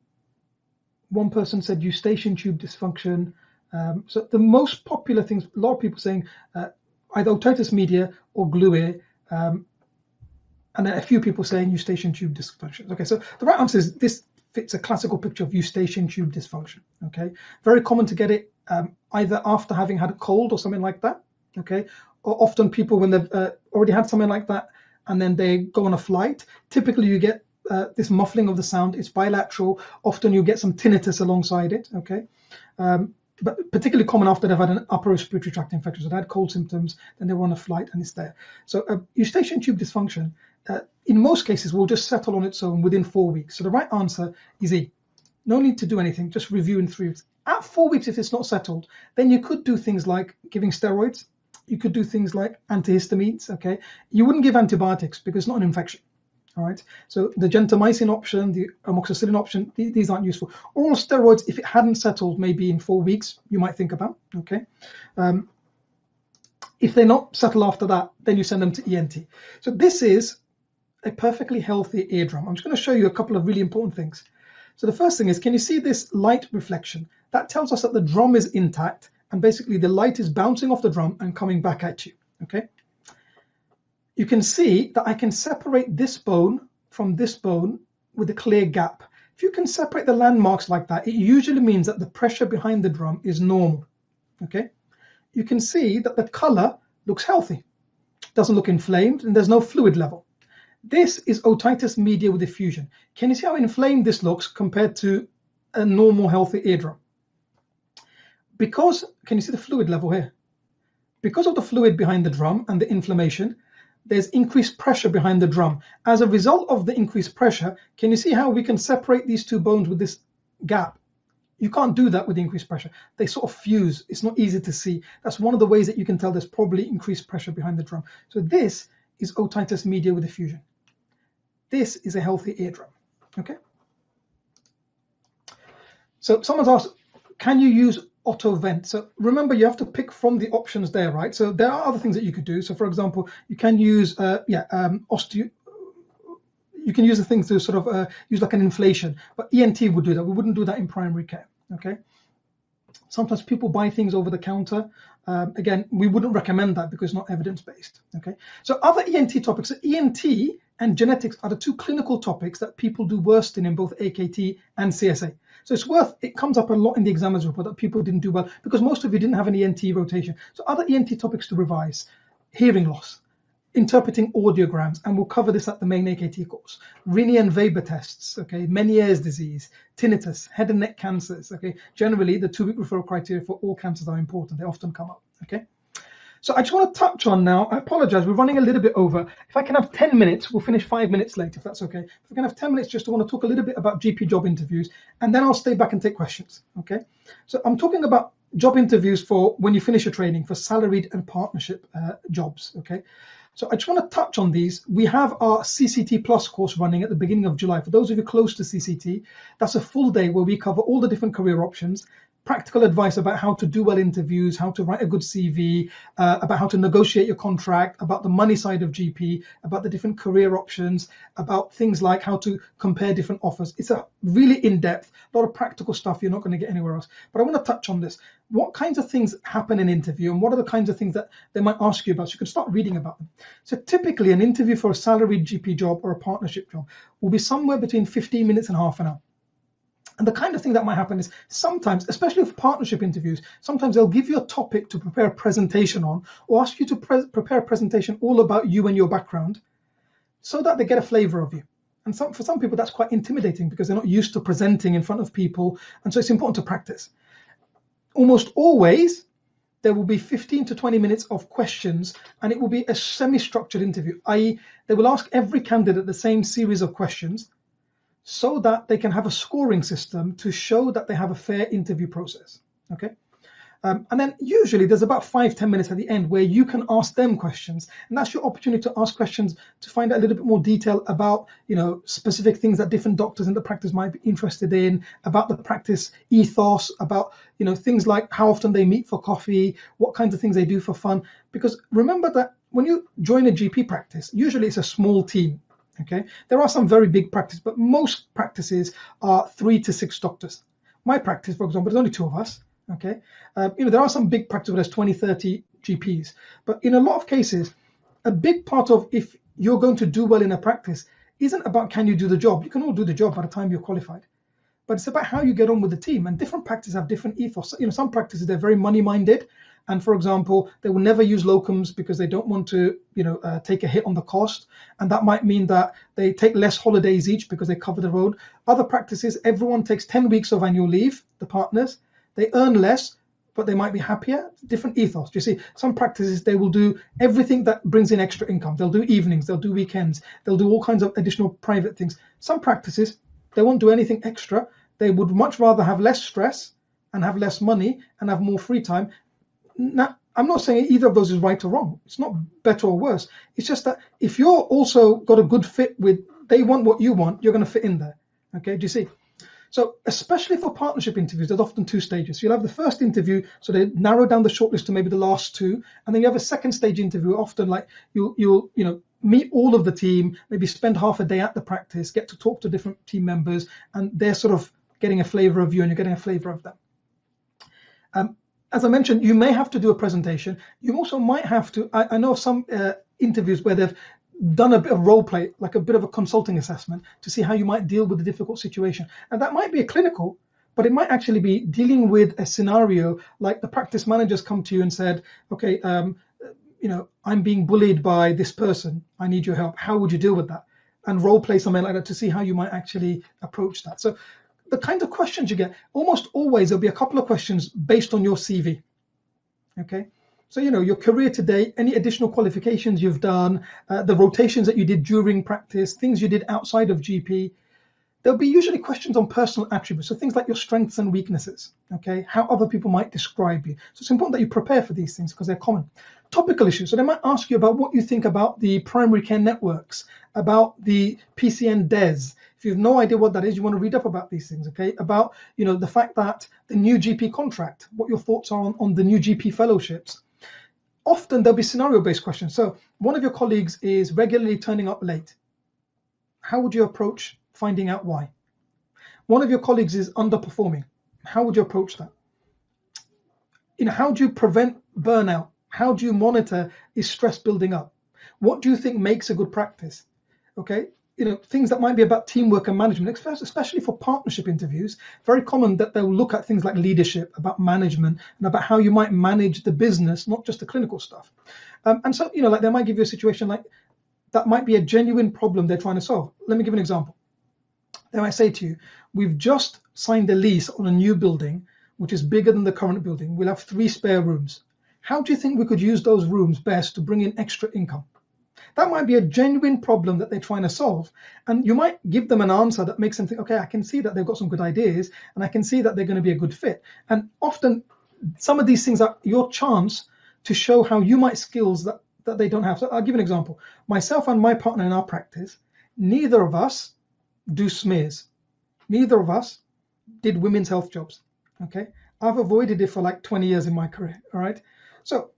one person said eustachian tube dysfunction. Um, so the most popular things, a lot of people saying uh, either otitis media or glue. Um, and a few people saying eustachian tube dysfunction. Okay, so the right answer is this fits a classical picture of eustachian tube dysfunction. Okay, very common to get it um, either after having had a cold or something like that. Okay, or often people when they've uh, already had something like that and then they go on a flight, typically you get uh, this muffling of the sound. It's bilateral. Often you get some tinnitus alongside it. Okay. Um, but particularly common after they've had an upper respiratory tract infection. So they had cold symptoms, then they were on a flight and it's there. So uh, eustachian tube dysfunction uh, in most cases will just settle on its own within four weeks. So the right answer is E. No need to do anything, just review in three weeks. At four weeks, if it's not settled, then you could do things like giving steroids. You could do things like antihistamines, okay? You wouldn't give antibiotics because it's not an infection, all right? So the gentamicin option, the amoxicillin option, th these aren't useful. Oral steroids, if it hadn't settled, maybe in four weeks, you might think about, okay? Um, if they're not settled after that, then you send them to ENT. So this is a perfectly healthy eardrum. I'm just going to show you a couple of really important things. So the first thing is, can you see this light reflection? That tells us that the drum is intact and basically the light is bouncing off the drum and coming back at you, okay? You can see that I can separate this bone from this bone with a clear gap. If you can separate the landmarks like that, it usually means that the pressure behind the drum is normal, okay? You can see that the color looks healthy, doesn't look inflamed, and there's no fluid level. This is otitis media with effusion. Can you see how inflamed this looks compared to a normal healthy eardrum? Because, can you see the fluid level here? Because of the fluid behind the drum and the inflammation, there's increased pressure behind the drum. As a result of the increased pressure, can you see how we can separate these two bones with this gap? You can't do that with increased pressure. They sort of fuse. It's not easy to see. That's one of the ways that you can tell there's probably increased pressure behind the drum. So this is otitis media with effusion. This is a healthy eardrum. Okay. So someone's asked, can you use Otovent? So remember, you have to pick from the options there, right? So there are other things that you could do. So for example, you can use, uh, yeah, um, osteo. You can use the things to sort of uh, use like an inflation, but ENT would do that. We wouldn't do that in primary care. Okay. Sometimes people buy things over the counter. Um, again, we wouldn't recommend that because it's not evidence based. Okay. So other ENT topics. So ENT and genetics are the two clinical topics that people do worst in in both AKT and CSA. So it's worth, it comes up a lot in the examiner's report that people didn't do well because most of you didn't have an ENT rotation. So other ENT topics to revise, hearing loss, interpreting audiograms, and we'll cover this at the main AKT course. Rinne and Weber tests, okay, Meniere's disease, tinnitus, head and neck cancers, okay. Generally, the two-week referral criteria for all cancers are important. They often come up, okay. So I just want to touch on now, I apologize, we're running a little bit over. If I can have 10 minutes, we'll finish five minutes later, if that's okay. If I can have 10 minutes, just to want to talk a little bit about GP job interviews, and then I'll stay back and take questions, okay? So I'm talking about job interviews for when you finish your training for salaried and partnership uh, jobs, okay? So I just want to touch on these. We have our CCT Plus course running at the beginning of July. For those of you close to CCT, that's a full day where we cover all the different career options practical advice about how to do well interviews, how to write a good CV, uh, about how to negotiate your contract, about the money side of GP, about the different career options, about things like how to compare different offers. It's a really in-depth, a lot of practical stuff you're not going to get anywhere else. But I want to touch on this. What kinds of things happen in interview and what are the kinds of things that they might ask you about? So you can start reading about them. So typically an interview for a salaried GP job or a partnership job will be somewhere between 15 minutes and half an hour. And the kind of thing that might happen is sometimes, especially for partnership interviews, sometimes they'll give you a topic to prepare a presentation on or ask you to pre- prepare a presentation all about you and your background so that they get a flavor of you. And some, for some people, that's quite intimidating because they're not used to presenting in front of people. And so it's important to practice. Almost always, there will be 15 to 20 minutes of questions and it will be a semi structured interview, i.e., they will ask every candidate the same series of questions so that they can have a scoring system to show that they have a fair interview process. Okay. Um, and then usually there's about five ten minutes at the end where you can ask them questions. And that's your opportunity to ask questions to find out a little bit more detail about, you know, specific things that different doctors in the practice might be interested in, about the practice ethos, about, you know, things like how often they meet for coffee, what kinds of things they do for fun. Because remember that when you join a GP practice, usually it's a small team. Okay, there are some very big practices, but most practices are three to six doctors. My practice, for example, there's only two of us. Okay, uh, you know there are some big practices where there's 20, 30 GPs, but in a lot of cases, a big part of if you're going to do well in a practice isn't about can you do the job. You can all do the job by the time you're qualified, but it's about how you get on with the team. And different practices have different ethos. You know, some practices they're very money minded, and for example, they will never use locums because they don't want to, you know, uh, take a hit on the cost. And that might mean that they take less holidays each because they cover the road. Other practices, everyone takes 10 weeks of annual leave, the partners. They earn less, but they might be happier. Different ethos. You see, some practices they will do everything that brings in extra income. They'll do evenings, they'll do weekends, they'll do all kinds of additional private things. Some practices they won't do anything extra. They would much rather have less stress and have less money and have more free time now, I'm not saying either of those is right or wrong. It's not better or worse. It's just that if you're also got a good fit with, they want what you want, you're going to fit in there. Okay, do you see? So, especially for partnership interviews, there's often two stages. You'll have the first interview, so they narrow down the shortlist to maybe the last two, and then you have a second stage interview. Often, like you'll you'll you know meet all of the team, maybe spend half a day at the practice, get to talk to different team members, and they're sort of getting a flavour of you, and you're getting a flavour of them. Um, as I mentioned, you may have to do a presentation. You also might have to. I, I know of some uh, interviews where they've done a bit of role play, like a bit of a consulting assessment, to see how you might deal with a difficult situation. And that might be a clinical, but it might actually be dealing with a scenario like the practice managers come to you and said, "Okay, um, you know, I'm being bullied by this person. I need your help. How would you deal with that?" And role play something like that to see how you might actually approach that. So the kind of questions you get, almost always there'll be a couple of questions based on your CV. Okay. So, you know, your career today, any additional qualifications you've done, uh, the rotations that you did during practice, things you did outside of GP. There'll be usually questions on personal attributes, so things like your strengths and weaknesses, okay, how other people might describe you. So it's important that you prepare for these things because they're common. Topical issues, so they might ask you about what you think about the primary care networks, about the PCN DES, if you have no idea what that is, you want to read up about these things, okay? About you know the fact that the new GP contract, what your thoughts are on, on the new GP fellowships. Often there'll be scenario-based questions. So one of your colleagues is regularly turning up late. How would you approach finding out why? One of your colleagues is underperforming. How would you approach that? You know, how do you prevent burnout? How do you monitor is stress building up? What do you think makes a good practice? Okay, you know things that might be about teamwork and management especially for partnership interviews very common that they'll look at things like leadership about management and about how you might manage the business not just the clinical stuff um, and so you know like they might give you a situation like that might be a genuine problem they're trying to solve let me give an example they might say to you we've just signed a lease on a new building which is bigger than the current building we'll have three spare rooms how do you think we could use those rooms best to bring in extra income that might be a genuine problem that they're trying to solve. And you might give them an answer that makes them think, okay, I can see that they've got some good ideas and I can see that they're going to be a good fit. And often some of these things are your chance to show how you might skills that, that they don't have. So I'll give an example. Myself and my partner in our practice, neither of us do smears. Neither of us did women's health jobs. Okay. I've avoided it for like 20 years in my career. All right. So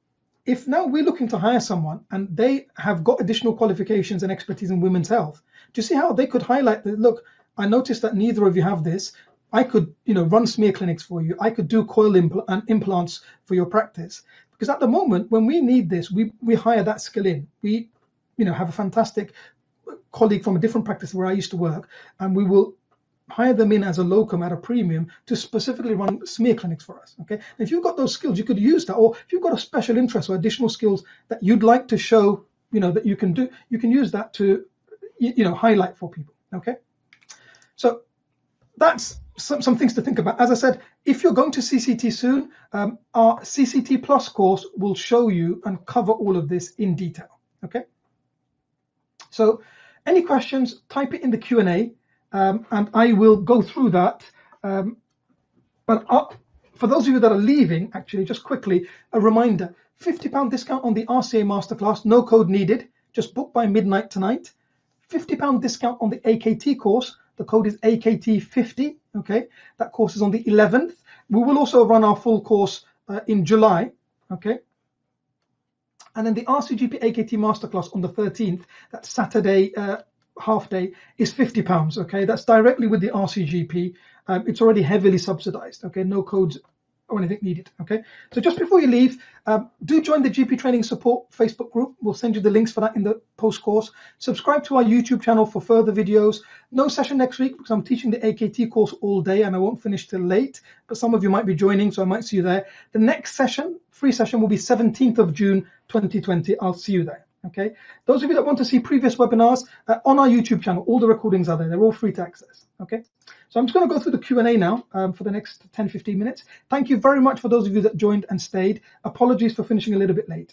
if now we're looking to hire someone and they have got additional qualifications and expertise in women's health, do you see how they could highlight that? Look, I noticed that neither of you have this. I could, you know, run smear clinics for you. I could do coil impl- and implants for your practice. Because at the moment, when we need this, we we hire that skill in. We, you know, have a fantastic colleague from a different practice where I used to work, and we will hire them in as a locum at a premium to specifically run smear clinics for us. Okay, if you've got those skills, you could use that, or if you've got a special interest or additional skills that you'd like to show, you know, that you can do, you can use that to, you know, highlight for people. Okay, so that's some, some things to think about. As I said, if you're going to CCT soon, um, our CCT Plus course will show you and cover all of this in detail. Okay. So, any questions? Type it in the Q and A um, and I will go through that. Um, but uh, for those of you that are leaving, actually, just quickly, a reminder, £50 discount on the RCA Masterclass, no code needed, just book by midnight tonight. £50 discount on the AKT course, the code is AKT50, okay? That course is on the 11th. We will also run our full course uh, in July, okay? And then the RCGP AKT Masterclass on the 13th, that's Saturday, uh, half day is 50 pounds. Okay, that's directly with the RCGP. Um, it's already heavily subsidized. Okay, no codes or anything needed. Okay, so just before you leave, um, do join the GP Training Support Facebook group. We'll send you the links for that in the post course. Subscribe to our YouTube channel for further videos. No session next week because I'm teaching the AKT course all day and I won't finish till late. But some of you might be joining, so I might see you there. The next session, free session, will be 17th of June 2020. I'll see you there. Okay, those of you that want to see previous webinars uh, on our YouTube channel, all the recordings are there. They're all free to access. Okay, so I'm just going to go through the Q&A now um, for the next 10, 15 minutes. Thank you very much for those of you that joined and stayed. Apologies for finishing a little bit late.